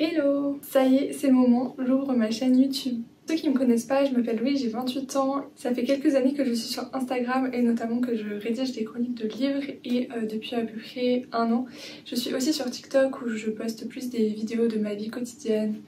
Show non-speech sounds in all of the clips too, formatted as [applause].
Hello Ça y est, c'est le moment, j'ouvre ma chaîne YouTube. Ceux qui me connaissent pas, je m'appelle Louis, j'ai 28 ans. Ça fait quelques années que je suis sur Instagram et notamment que je rédige des chroniques de livres et euh, depuis à peu près un an. Je suis aussi sur TikTok où je poste plus des vidéos de ma vie quotidienne,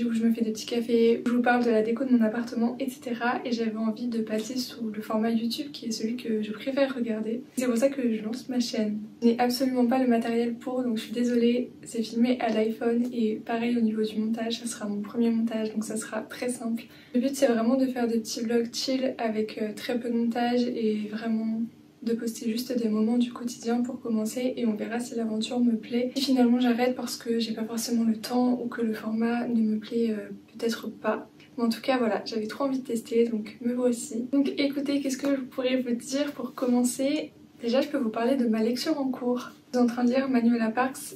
où je me fais des petits cafés, je vous parle de la déco de mon appartement, etc. Et j'avais envie de passer sous le format YouTube qui est celui que je préfère regarder. C'est pour ça que je lance ma chaîne. Je n'ai absolument pas le matériel pour, donc je suis désolée. C'est filmé à l'iPhone et pareil au niveau du montage, ça sera mon premier montage, donc ça sera très simple. Le but c'est vraiment de faire des petits vlogs chill avec euh, très peu de montage et vraiment de poster juste des moments du quotidien pour commencer et on verra si l'aventure me plaît. Si finalement j'arrête parce que j'ai pas forcément le temps ou que le format ne me plaît euh, peut-être pas. Mais en tout cas voilà, j'avais trop envie de tester donc me voici. Donc écoutez, qu'est-ce que je pourrais vous dire pour commencer? Déjà je peux vous parler de ma lecture en cours. Je suis en train de lire Manuela Parks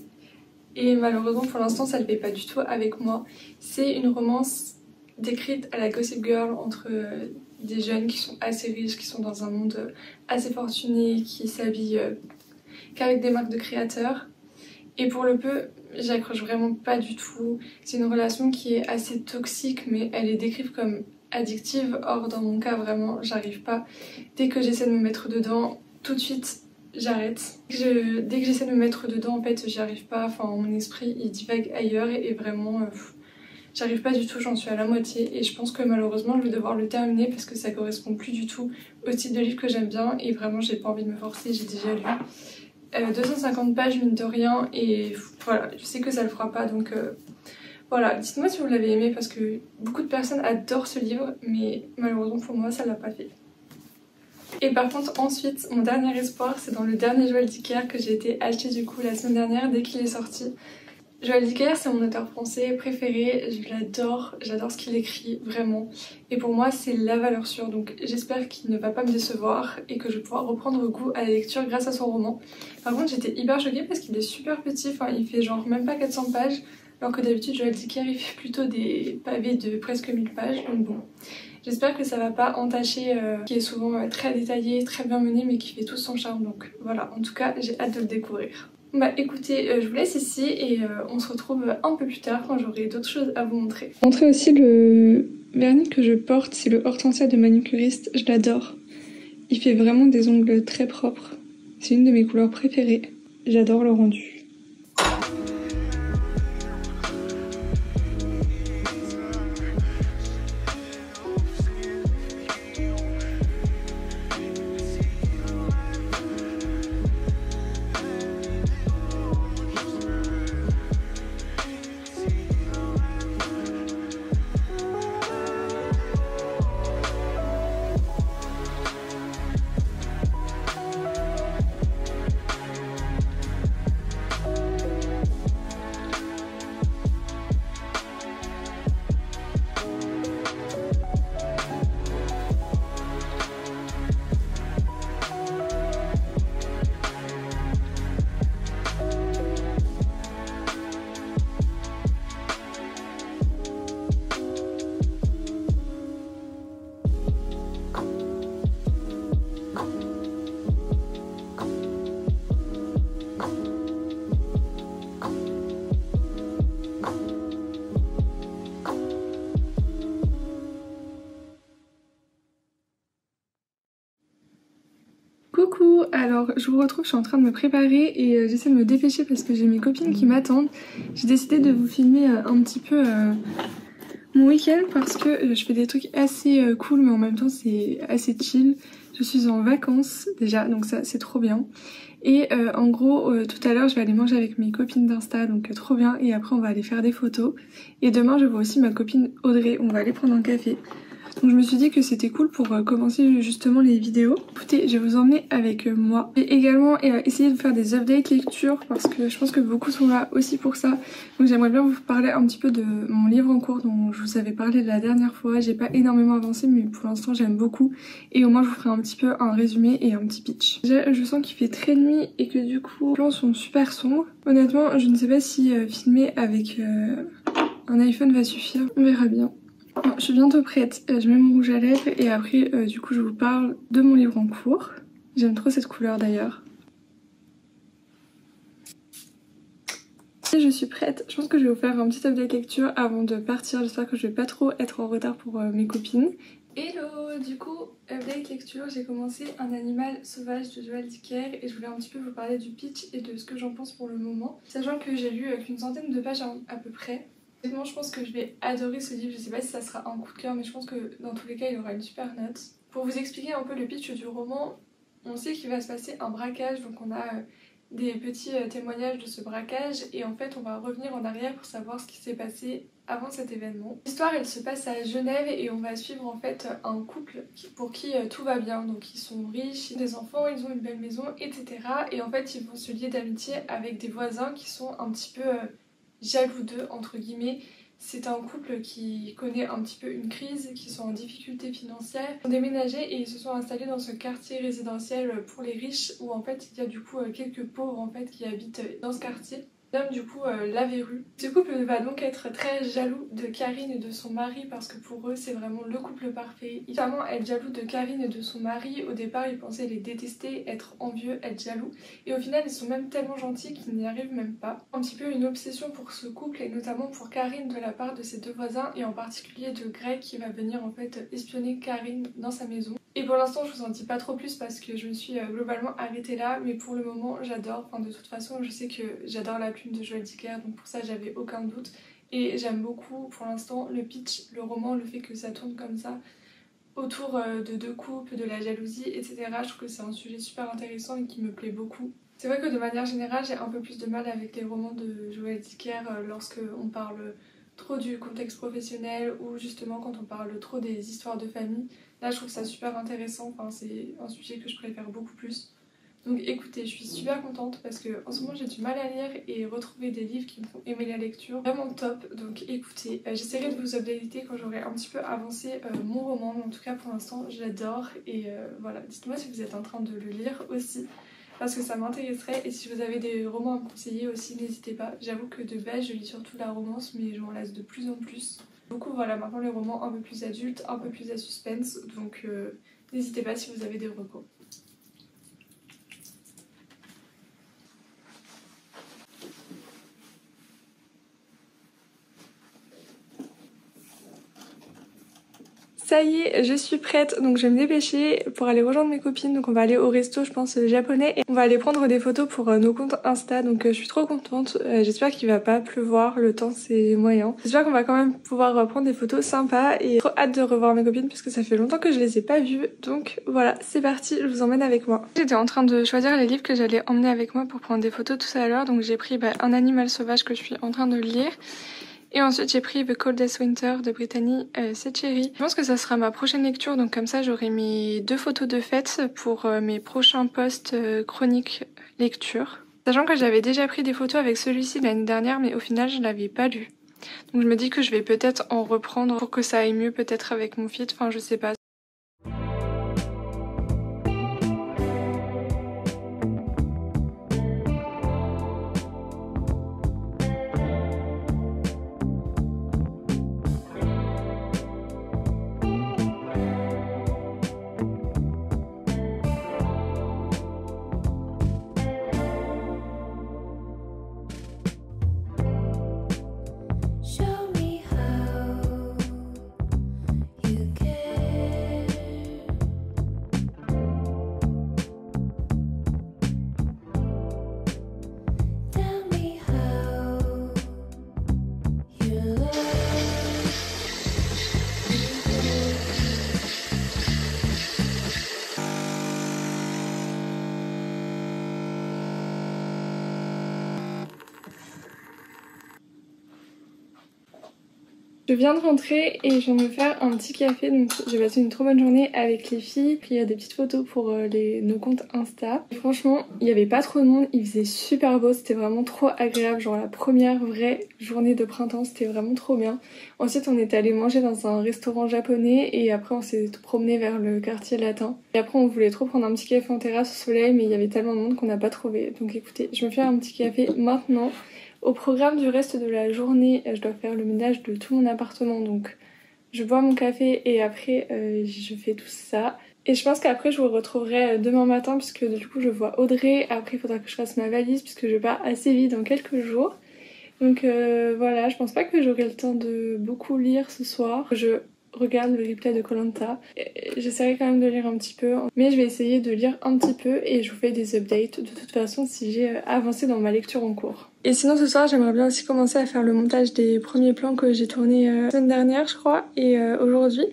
et malheureusement pour l'instant ça ne fait pas du tout avec moi. C'est une romance décrite à la Gossip Girl entre euh, des jeunes qui sont assez riches, qui sont dans un monde assez fortuné, qui s'habillent euh, qu'avec des marques de créateurs. Et pour le peu, j'accroche vraiment pas du tout. C'est une relation qui est assez toxique, mais elle est décrite comme addictive. Or, dans mon cas, vraiment, j'arrive pas. Dès que j'essaie de me mettre dedans, tout de suite, j'arrête. dès que j'essaie de me mettre dedans, en fait, j'y arrive pas. Enfin, mon esprit, il divague ailleurs et, vraiment... Euh, J'arrive pas du tout, j'en suis à la moitié et je pense que malheureusement je vais devoir le terminer parce que ça correspond plus du tout au type de livre que j'aime bien et vraiment j'ai pas envie de me forcer, j'ai déjà lu. 250 euh, pages mine de rien et voilà, je sais que ça le fera pas donc euh, voilà, dites-moi si vous l'avez aimé parce que beaucoup de personnes adorent ce livre mais malheureusement pour moi ça l'a pas fait. Et par contre ensuite mon dernier espoir c'est dans le dernier Joël Dicker que j'ai été acheté du coup la semaine dernière dès qu'il est sorti. Joël Dicker, c'est mon auteur français préféré, je l'adore, j'adore ce qu'il écrit, vraiment. Et pour moi, c'est la valeur sûre, donc j'espère qu'il ne va pas me décevoir et que je vais reprendre goût à la lecture grâce à son roman. Par contre, j'étais hyper choquée parce qu'il est super petit, il fait genre même pas 400 pages, alors que d'habitude Joël Dicker il fait plutôt des pavés de presque 1000 pages, donc bon. J'espère que ça va pas entacher, euh, qui est souvent euh, très détaillé, très bien mené, mais qui fait tout son charme, donc voilà, en tout cas j'ai hâte de le découvrir. Bah écoutez, euh, je vous laisse ici et euh, on se retrouve un peu plus tard quand j'aurai d'autres choses à vous montrer. Montrer aussi le vernis que je porte, c'est le Hortensia de manucuriste, je l'adore. Il fait vraiment des ongles très propres. C'est une de mes couleurs préférées. J'adore le rendu. Alors je vous retrouve, je suis en train de me préparer et euh, j'essaie de me dépêcher parce que j'ai mes copines qui m'attendent. J'ai décidé de vous filmer euh, un petit peu euh, mon week-end parce que je fais des trucs assez cool mais en même temps c'est assez chill. Je suis en vacances déjà donc ça c'est trop bien. Et en gros tout à l'heure je vais aller manger avec mes copines d'Insta donc trop bien et après on va aller faire des photos. Et demain je vois aussi ma copine Audrey, on va aller prendre un café. Donc je me suis dit que c'était cool pour euh, commencer justement les vidéos. Écoutez, je vais vous emmener avec euh, moi. Et également euh, essayer de faire des updates lecture parce que je pense que beaucoup sont là aussi pour ça. Donc j'aimerais bien vous parler un petit peu de mon livre en cours dont je vous avais parlé la dernière fois. J'ai pas énormément avancé mais pour l'instant j'aime beaucoup. Et au moins je vous ferai un petit peu un résumé et un petit pitch. Déjà je sens qu'il fait très nuit et que du coup les plans sont super sombres. Honnêtement je ne sais pas si filmer avec un iPhone va suffire. On verra bien je suis bientôt prête, euh, je mets mon rouge à lèvres et après euh, du coup je vous parle de mon livre en cours. J'aime trop cette couleur d'ailleurs. Je suis prête, je pense que je vais vous faire un petit update lecture avant de partir, j'espère que je vais pas trop être en retard pour euh, mes copines. Hello Du coup, update lecture, j'ai commencé Un animal sauvage de Joël Dicker et je voulais un petit peu vous parler du pitch et de ce que j'en pense pour le moment. Sachant que j'ai lu qu'une centaine de pages à peu près. Honnêtement, je pense que je vais adorer ce livre, je sais pas si ça sera un coup de cœur mais je pense que dans tous les cas il aura une super note. Pour vous expliquer un peu le pitch du roman, on sait qu'il va se passer un braquage, donc on a euh, des petits euh, témoignages de ce braquage et en fait on va revenir en arrière pour savoir ce qui s'est passé avant cet événement. L'histoire elle se passe à Genève et on va suivre en fait un couple pour qui euh, tout va bien, donc ils sont riches, ils ont des enfants, ils ont une belle maison, etc. Et en fait ils vont se lier d'amitié avec des voisins qui sont un petit peu jaloux d'eux entre guillemets c'est un couple qui connaît un petit peu une crise, qui sont en difficulté financière. Ils ont déménagé et ils se sont installés dans ce quartier résidentiel pour les riches où en fait il y a du coup quelques pauvres en fait qui habitent dans ce quartier du coup euh, la verrue. Ce couple va donc être très jaloux de Karine et de son mari parce que pour eux c'est vraiment le couple parfait. Ils vont être jaloux de Karine et de son mari. Au départ ils pensaient les détester, être envieux, être jaloux. Et au final ils sont même tellement gentils qu'ils n'y arrivent même pas. Un petit peu une obsession pour ce couple et notamment pour Karine de la part de ses deux voisins et en particulier de Greg qui va venir en fait espionner Karine dans sa maison. Et pour l'instant je vous en dis pas trop plus parce que je me suis euh, globalement arrêtée là mais pour le moment j'adore, enfin de toute façon je sais que j'adore la plume de Joël Dicker donc pour ça j'avais aucun doute et j'aime beaucoup pour l'instant le pitch, le roman, le fait que ça tourne comme ça autour euh, de deux couples, de la jalousie etc. Je trouve que c'est un sujet super intéressant et qui me plaît beaucoup. C'est vrai que de manière générale j'ai un peu plus de mal avec les romans de Joël Dicker euh, lorsque on parle trop du contexte professionnel ou justement quand on parle trop des histoires de famille. Là, je trouve ça super intéressant. Enfin, c'est un sujet que je préfère beaucoup plus. Donc écoutez, je suis super contente parce que en ce moment j'ai du mal à lire et retrouver des livres qui me font aimer la lecture. Vraiment top. Donc écoutez, euh, j'essaierai de vous updater quand j'aurai un petit peu avancé euh, mon roman. Mais en tout cas pour l'instant j'adore. Et euh, voilà, dites-moi si vous êtes en train de le lire aussi parce que ça m'intéresserait. Et si vous avez des romans à me conseiller aussi, n'hésitez pas. J'avoue que de base je lis surtout la romance mais je m'en lasse de plus en plus. Beaucoup voilà maintenant les romans un peu plus adultes, un peu plus à suspense, donc euh, n'hésitez pas si vous avez des recours. Ça y est, je suis prête, donc je vais me dépêcher pour aller rejoindre mes copines. Donc on va aller au resto, je pense, japonais. Et on va aller prendre des photos pour euh, nos comptes Insta, donc euh, je suis trop contente. Euh, j'espère qu'il va pas pleuvoir, le temps c'est moyen. J'espère qu'on va quand même pouvoir prendre des photos sympas et trop hâte de revoir mes copines parce que ça fait longtemps que je les ai pas vues. Donc voilà, c'est parti, je vous emmène avec moi. J'étais en train de choisir les livres que j'allais emmener avec moi pour prendre des photos tout à l'heure. Donc j'ai pris bah, Un animal sauvage que je suis en train de lire. Et ensuite j'ai pris The Coldest Winter de Brittany euh, Je pense que ça sera ma prochaine lecture, donc comme ça j'aurai mes deux photos de fête pour euh, mes prochains posts euh, chroniques lecture. Sachant que j'avais déjà pris des photos avec celui-ci l'année dernière, mais au final je l'avais pas lu. Donc je me dis que je vais peut-être en reprendre pour que ça aille mieux peut-être avec mon feed, enfin je sais pas. Je viens de rentrer et je viens de me faire un petit café donc j'ai passé une trop bonne journée avec les filles. Il y a des petites photos pour euh, nos comptes Insta. franchement il n'y avait pas trop de monde, il faisait super beau, c'était vraiment trop agréable. Genre la première vraie journée de printemps c'était vraiment trop bien. Ensuite on est allé manger dans un restaurant japonais et après on s'est promené vers le quartier latin. Et après on voulait trop prendre un petit café en terrasse au soleil mais il y avait tellement de monde qu'on n'a pas trouvé. Donc écoutez je me fais un petit café maintenant. Au programme du reste de la journée, je dois faire le ménage de tout mon appartement, donc je bois mon café et après euh, je fais tout ça. Et je pense qu'après je vous retrouverai euh, demain matin puisque du coup je vois Audrey. Après il faudra que je fasse ma valise puisque je pars assez vite dans quelques jours. Donc euh, voilà, je pense pas que j'aurai le temps de beaucoup lire ce soir. Je regarde le replay de Colanta. J'essaierai quand même de lire un petit peu, mais je vais essayer de lire un petit peu et je vous fais des updates de toute façon si j'ai euh, avancé dans ma lecture en cours. Et sinon ce soir j'aimerais bien aussi commencer à faire le montage des premiers plans que j'ai tournés euh, la semaine dernière je crois et euh, aujourd'hui.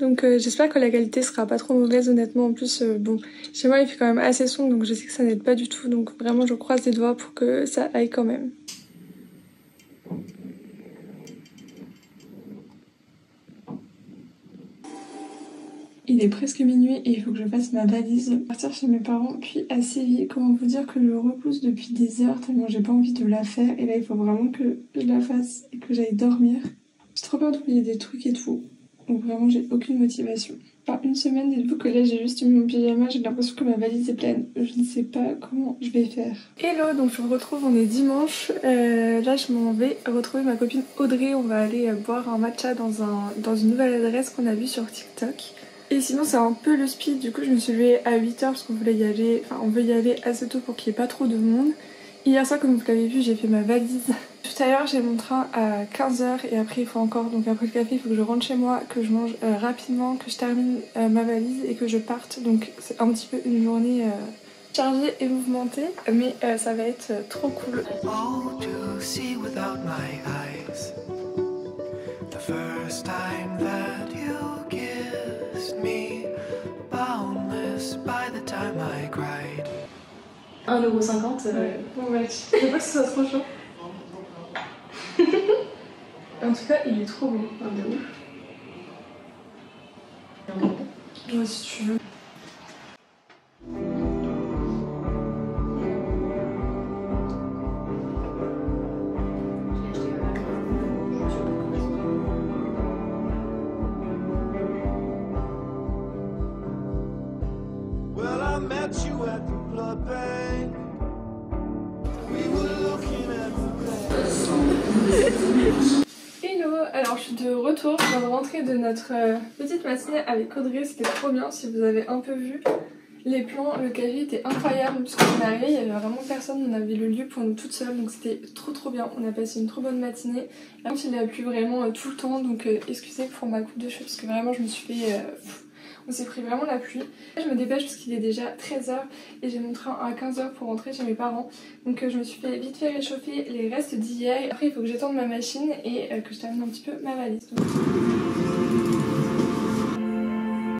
Donc j'espère que la qualité sera pas trop mauvaise honnêtement. En plus bon chez moi il fait quand même assez sombre donc je sais que ça n'aide pas du tout donc vraiment je croise les doigts pour que ça aille quand même. Il est presque minuit et il faut que je fasse ma valise, partir chez mes parents, puis à Séville. Comment vous dire que je repousse depuis des heures tellement j'ai pas envie de la faire. Et là, il faut vraiment que je la fasse et que j'aille dormir. J'ai trop peur d'oublier des trucs et tout. Donc vraiment, j'ai aucune motivation. Enfin, une semaine, dites-vous que là, j'ai juste mis mon pyjama, j'ai l'impression que ma valise est pleine. Je ne sais pas comment je vais faire. Hello, donc je vous retrouve, on est dimanche. Euh, là, je m'en vais retrouver ma copine Audrey. On va aller euh, boire un matcha dans, un, dans une nouvelle adresse qu'on a vue sur TikTok. Et sinon c'est un peu le speed, du coup je me suis levée à 8h parce qu'on voulait y aller, enfin on veut y aller assez tôt pour qu'il n'y ait pas trop de monde. Hier soir comme vous l'avez vu j'ai fait ma valise. Tout à l'heure j'ai mon train à 15h et après il faut encore, donc après le café il faut que je rentre chez moi, que je mange euh, rapidement, que je termine euh, ma valise et que je parte. Donc c'est un petit peu une journée euh, chargée et mouvementée mais ça va être trop cool. time 1,50€ euh... Ouais, bon bah, je [laughs] veux pas que ce soit trop chaud. [laughs] en tout cas, il est trop beau. Ah, de ouf. Ouais, si tu veux. De retour, je viens de rentrer de notre euh, petite matinée avec Audrey, c'était trop bien si vous avez un peu vu les plans, le café était incroyable parce qu'on est arrivé, il y avait vraiment personne, on avait le lieu pour nous toutes seules donc c'était trop trop bien, on a passé une trop bonne matinée. Par contre il a plu vraiment euh, tout le temps donc euh, excusez pour ma coupe de cheveux parce que vraiment je me suis fait... On s'est pris vraiment la pluie. Je me dépêche parce qu'il est déjà 13h et j'ai mon train à 15h pour rentrer chez mes parents. Donc euh, je me suis fait vite fait réchauffer les restes d'hier. Après il faut que j'attende ma machine et euh, que je termine un petit peu ma valise.